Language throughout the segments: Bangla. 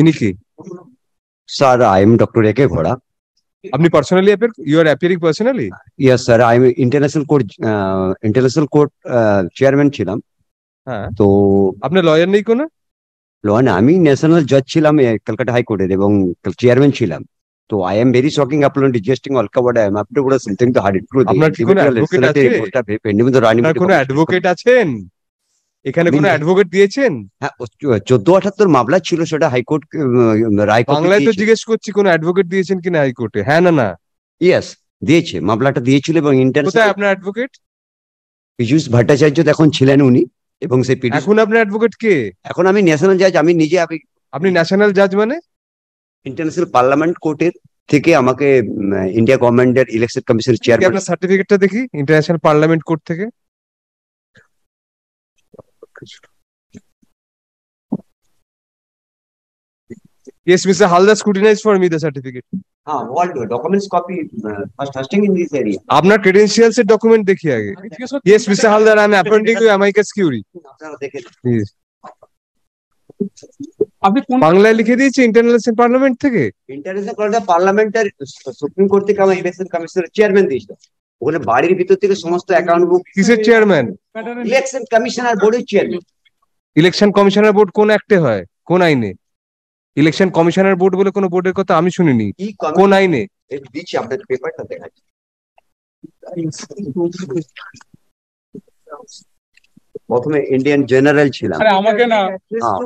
ইনি কি Sir, I am Dr. A.K. Ghoda. আপনি personally appear you are appearing personally sir, I am International Court, uh, International Court uh, ছিলাম। হ্যাঁ তো আপনার লয়ার নেই কোনো লোহান আমি ন্যাশনাল জাজ ছিলাম এ, কলকাতা হাইকোর্টের এবং চেয়ারম্যান ছিলাম। তো I am very shocking upload disgusting Alka word I am up to good something to hard it আপনার কি কোনো advocate আছে? আপনার কোনো অ্যাডভোকেট আছেন এখানে কোনো অ্যাডভোকেট দিয়েছেন? হ্যাঁ চোদ্দ আঠাত্তর মামলা ছিল সেটা হাইকোর্ট রায় বাংলায় তো জিজ্ঞেস করছি কোনো অ্যাডভোকেট দিয়েছেন কিনা হাইকোর্টে? হ্যাঁ না না। ইয়েস দিয়েছে মামলাটা দিয়েছিল এবং ইন্টারন্যাশনাল আপনার অ্যাডভোকেট পীযুষ ভট্টাচার্য তখন ছিলেন উনি এবং সেই পিটিশন এখন আপনার অ্যাডভোকেট কে? এখন আমি ন্যাশনাল জাজ আমি নিজে আপনি ন্যাশনাল জাজ মানে? ইন্টারন্যাশনাল পার্লামেন্ট কোর্টের থেকে আমাকে ইন্ডিয়া গভর্নমেন্টের ইলেকশন কমিশনের চেয়ারম্যান আপনার সার্টিফিকেটটা দেখি ইন্টারন্যাশনাল পার্লামেন্ট কোর্ট থেকে? Yes, Mr. Halda scrutinized for me the certificate. হ্যাঁ world documents copy first firsting in this area আপনার credentials এর ডকুমেন্ট দেখি আগে Yes, Mr. Halder, I am appointing you amicus curiae. আপনারা দেখে Yes. আপনি কোন বাংলায় লিখে দিয়েছি ইন্টারন্যাশনাল পার্লামেন্ট থেকে ইন্টারন্যাশনাল কোর্টে পার্লামেন্টের সুপ্রিম কোর্ট থেকে আমার ইলেকশন কমিশনের চেয়ারম্যান দিয়েছিল ওখানে বাড়ির ভিতর থেকে সমস্ত অ্যাকাউন্ট বুক কিসের চেয়ারম্যান ইলেকশন কমিশনার বোর্ডের চেয়ারম্যান ইলেকশন কমিশনার বোর্ড কোন অ্যাক্টে হয়? কোন আইনে? ইলেকশন কমিশনার বোর্ড বলে কোনো বোর্ডের কথা আমি শুনিনি। কোন আইনে? দিচ্ছি আপনাদের পেপারটা দেখাচ্ছি। প্রথমে ইন্ডিয়ান জেনারেল ছিলাম। আরে আমাকে না হ্যাঁ,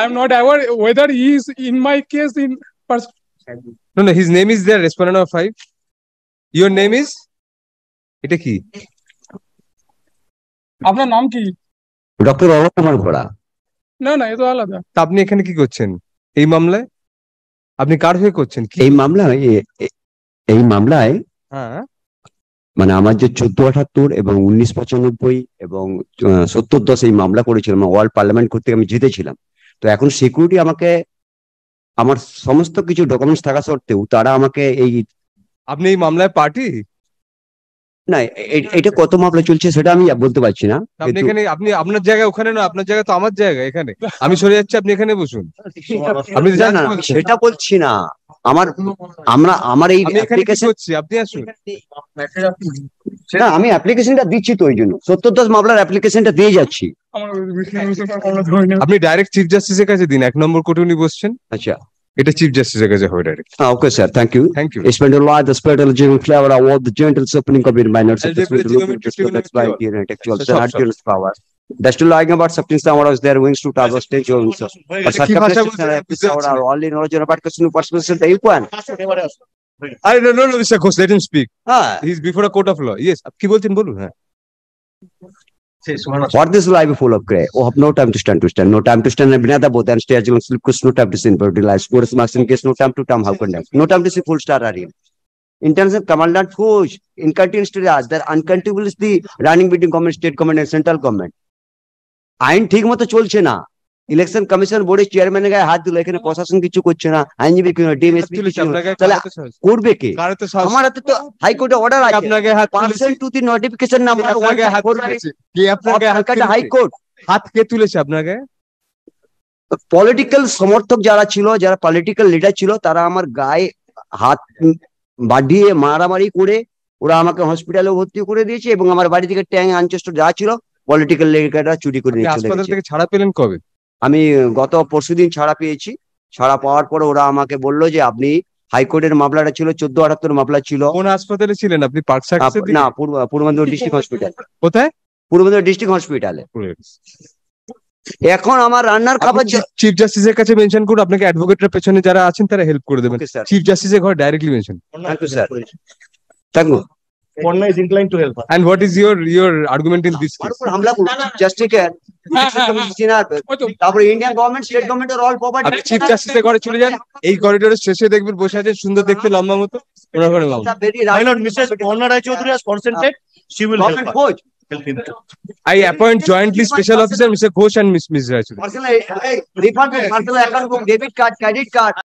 i am not aware whether he is in my case in No, no, his name is there, respondent number five. Your name is? এটা কি আপনার নাম কি ডক্টর অরূপ কুমার ঘোড়া না না এ তো আলাদা তা আপনি এখানে কি করছেন? এই মামলায়? আপনি কার হয়ে করছেন? এই মামলায় এই মামলায় হ্যাঁ। মানে আমার যে চোদ্দ আঠাত্তর এবং উনিশ পঁচানব্বই এবং সত্তর দশ এই মামলা করেছিলাম ওয়ার্ল্ড পার্লামেন্ট করতে আমি জিতেছিলাম। তো এখন সিকিউরিটি আমাকে আমার সমস্ত কিছু ডকুমেন্টস থাকা সত্ত্বেও তারা আমাকে এই আপনি এই মামলায় পার্টি না এটা কত মামলা চলছে সেটা আমি বলতে পারছি না আপনি এখানে আপনি আপনার জায়গা ওখানে না আপনার জায়গা তো আমার জায়গা এখানে। আমি সরে যাচ্ছি আপনি এখানে বসুন। আপনি না, জানেন না, না, সেটা বলছি না। আমার আমরা আমার এই অ্যাপ্লিকেশন আপনি আসুন। না আমি অ্যাপ্লিকেশনটা দিচ্ছি তো ওই জন্য সত্তর দশ মামলার অ্যাপ্লিকেশনটা দিয়ে যাচ্ছি। আপনি ডাইরেক্ট চিফ জাস্টিসের কাছে দিন এক নম্বর কোর্টে উনি বসছেন আচ্ছা এটা চিফ জাস্টিসের কাছে হবে direct okay sir thank you thank you a to to you in next by a the intellectual, So the stop, arduous power. That's to lying about substance that was their wings to tower stage or wings. But বুঝতে episodes পারছি are all in origin about question of person the equal. আরে no no mister Ghosh let him speak Ah, he is before a court of law yes কি বলছেন বলুন হ্যাঁ what this life full of grey? Oh, have no time to stand to stand, no time to stand and another both and stay agile sleep because no time to sin, but realize scores marks in case no time to time how condemn. No time to see full star arena. In terms of commandant push, in continuous to us, that uncountable is the running between government, state government and central government. আইন ঠিক মতো চলছে না ইলেকশন কমিশন বোর্ডের চেয়ারম্যানের গায়ে হাত দিল এখানে প্রশাসন কিছু করছে না আইনজীবী ডিএমএসপি তুলেছে আপনার গায়ে তাহলে? করবে কে? আমার হাতে তো হাইকোর্টে অর্ডার আছে। আপনার গায়ে হাত তুলেছে। টু দি নোটিফিকেশন নাম্বার আপনার গায়ে হাত তুলেছে। কে গায়ে হাত হাইকোর্ট হাত কে তুলেছে আপনার গায়ে পলিটিক্যাল সমর্থক যারা ছিল যারা পলিটিক্যাল লিডার ছিল তারা আমার গায়ে হাত বাঁধিয়ে মারামারি করে ওরা আমাকে হসপিটালে ভর্তি করে দিয়েছে এবং আমার বাড়ি থেকে ট্যাং আনচেস্ট যা ছিল পলিটিক্যাল লিডাররা চুরি করে আপনি নিয়ে চলে হাসপাতাল থেকে ছাড়া পেলেন কবে? আমি গত পরশুদিন ছাড়া পেয়েছি। ছাড়া পাওয়ার পর ওরা আমাকে বলল যে আপনি হাইকোর্টের মামলাটা ছিল চোদ্দ আটাত্তর মামলা ছিল। কোন হাসপাতালে ছিলেন আপনি? পার্ক না পূর্ব মেদিনীপুর ডিস্ট্রিক্ট হসপিটাল। কোথায়? পূর্ব মেদিনীপুর ডিস্ট্রিক্ট হসপিটালে। এখন আমার রান্নার খাবার চিফ জাস্টিসের কাছে মেনশন করুন আপনাকে অ্যাডভোকেটের পেছনে যারা আছেন তারা হেল্প করে দেবেন। চিফ জাস্টিসের ঘর directly mention. Thank you sir thank you Ponna is inclined to help us. And what is your your argument in this আমার হামলা করুন জাস্টিস হ্যাঁ, হ্যাঁ, হ্যাঁ। তারপরে ইন্ডিয়ান গভর্নমেন্ট স্টেট অল আপনি চিফ জাস্টিসের ঘরে চলে যান। এই করিডোরের শেষে দেখবেন বসে সুন্দর দেখতে লম্বা মতো। ওনার ঘরে